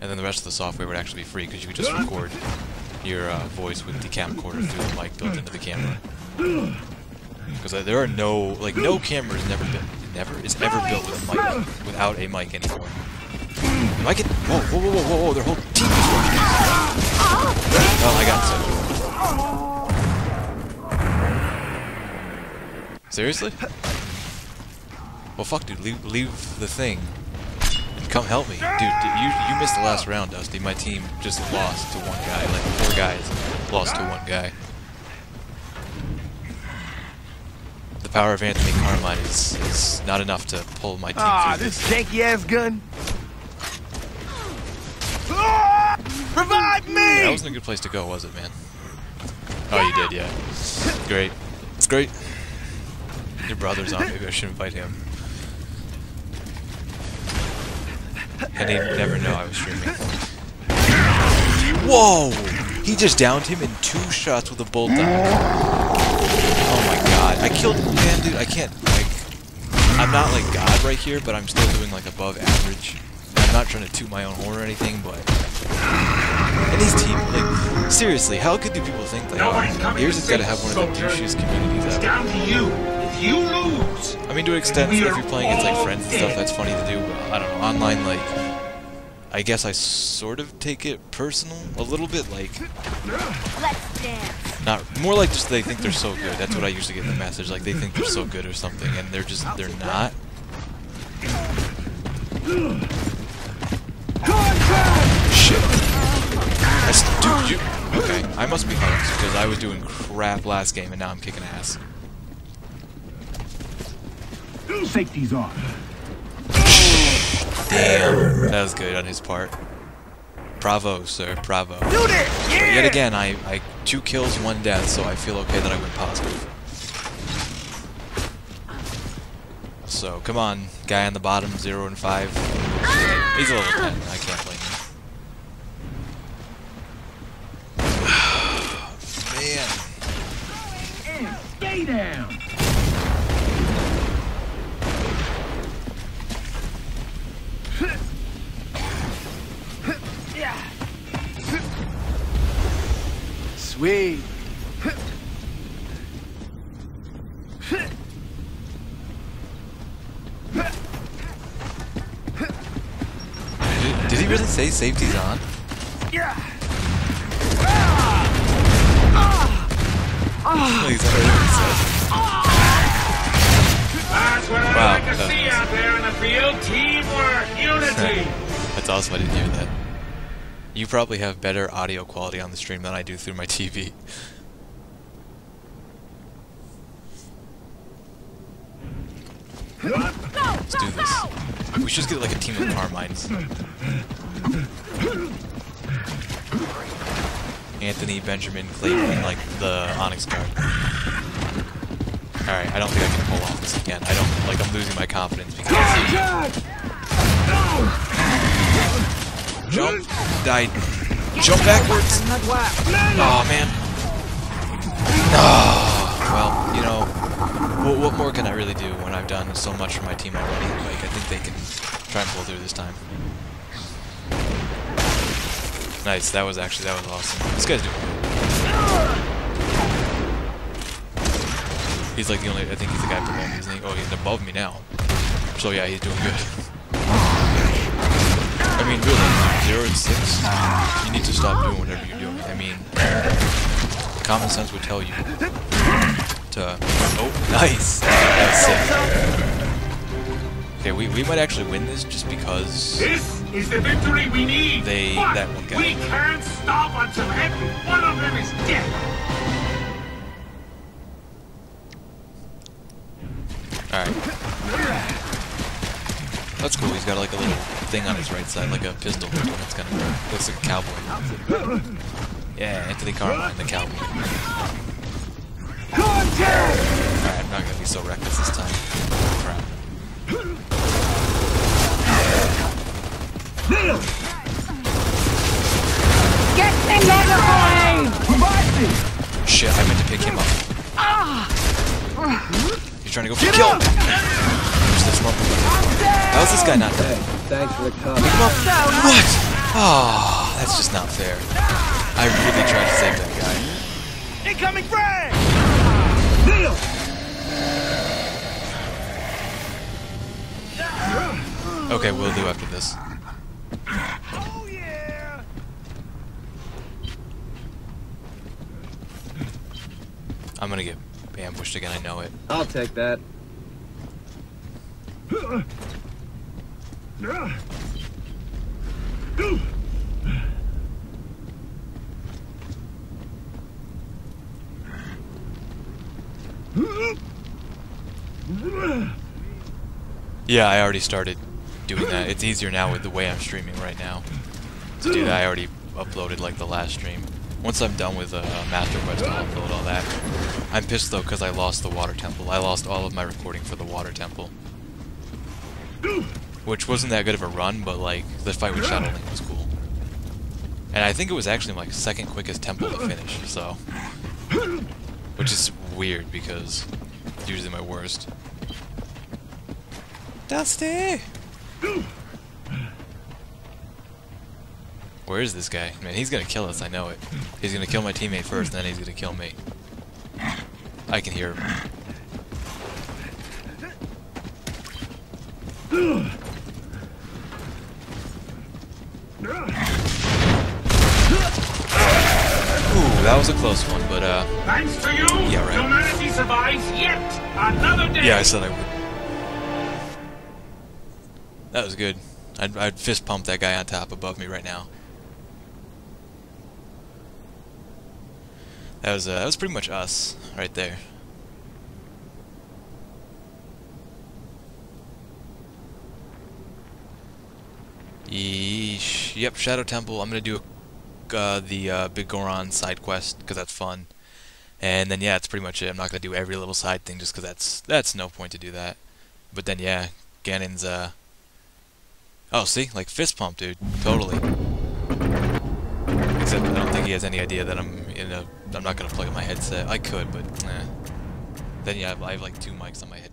and then the rest of the software would actually be free because you could just record your uh, voice with the camcorder through the mic built into the camera. Because uh, there are no, like, no camera is never been, never is ever built with a mic without a mic anymore. If I can, whoa, whoa, whoa, whoa, whoa, their whole team is rushing. Oh, I got so. Seriously? Well, fuck, dude, leave, leave the thing. Come help me. Dude, you, you missed the last round, Dusty. My team just lost to one guy. Like, four guys lost to one guy. The power of Anthony Carmine is, is not enough to pull my team Ah, through this this. janky ass gun. Ah! Revive me! That wasn't a good place to go, was it, man? Oh, you did, yeah. Great. It's great. Your brother's on. Maybe I should invite him. And he'd never know I was streaming. Whoa! He just downed him in two shots with a Boltok. Oh my god. I killed man, dude, I can't like I'm not like God right here, but I'm still doing like above average. I'm not trying to toot my own horn or anything, but and his team, like, seriously, how could do people think they Nobody's here's has got to have one of the soldier. douchiest communities It's ever. down to you. I mean, to an extent, if you're playing against like friends and stuff, that's funny to do. But I don't know, online, like, I guess I sort of take it personal a little bit, like, not more like just they think they're so good. That's what I usually get in the message, like they think they're so good or something, and they're just they're not. Shit. That's, dude, you. Okay, I must be hyped because I was doing crap last game and now I'm kicking ass. Safety's on. Damn, that was good on his part. Bravo, sir, bravo. Yeah! yet again, I, I two kills, one death, so I feel okay that I went positive. So come on, guy on the bottom, zero and five. He's a level ten. I can't blame him. Man, Stay down! Sweet. did, did he really say safety's on? Yeah. He's already said. that's what I Wow, like to see was- out there in the field. Teamwork, unity. That's awesome. I didn't hear that. You probably have better audio quality on the stream than I do through my TV. Let's do this. We should just get like a team of Carmines. Anthony, Benjamin, Clayton, like the Onyx guard. Alright, I don't think I can pull off this again. I don't, like, I'm losing my confidence because... Jump! Died. Jump backwards! Oh, man. Oh, well, you know, what, what more can I really do when I've done so much for my team already? Like, I think they can try and pull through this time. Nice, that was actually, that was awesome. This guy's doing. He's like the only, I think he's the guy below me, isn't he? Oh, he's above me now. So yeah, he's doing good. I mean, really, zero and six, you need to stop doing whatever you're doing. I mean, common sense would tell you to. Oh, nice. That's sick. Okay, we, we might actually win this just because. This is the victory we need. They- but that one guy. We can't stop until every one of them is dead. Alright. That's cool, he's got like a little thing on his right side, like a pistol. It's kind of looks like a cowboy. Yeah, Anthony Carmine, the cowboy. Alright, I'm not gonna be so reckless this time. Crap. Get in the way! Shit, I meant to pick him up. He's trying to go for the kill! There's this lump. How is this guy not dead? Thanks for the cover. Pick him up! What? Oh, that's just not fair. I really tried to save that guy. Incoming frag! Okay, we'll do after this. Oh yeah! I'm gonna get ambushed again, I know it. I'll take that. Yeah, I already started doing that. It's easier now with the way I'm streaming right now. To do that, I already uploaded like the last stream. Once I'm done with uh, Master Quest, I'll upload all that. I'm pissed though because I lost the Water Temple. I lost all of my recording for the Water Temple. Which wasn't that good of a run, but like, the fight with Shadow Link was cool. And I think it was actually my second quickest temple to finish, so... Which is weird because it's usually my worst. Dusty! Where is this guy? Man, he's gonna kill us, I know it. He's gonna kill my teammate first, then he's gonna kill me. I can hear him. Ooh, that was a close one, but uh, Thanks to you, Yeah, right. humanity survives yet another day. yeah, I said I would. That was good. I'd, I'd fist pump that guy on top above me right now. That was uh, that was pretty much us right there. Yeesh. Yep, Shadow Temple. I'm gonna do uh, the uh, Big Goron side quest because that's fun. And then yeah, that's pretty much it. I'm not gonna do every little side thing just because that's that's no point to do that. But then yeah, Ganon's uh. Oh, see, like fist pump, dude. Totally. Except I don't think he has any idea that I'm in a. I'm not gonna plug in my headset. I could, but eh. Then yeah, I have like two mics on my head.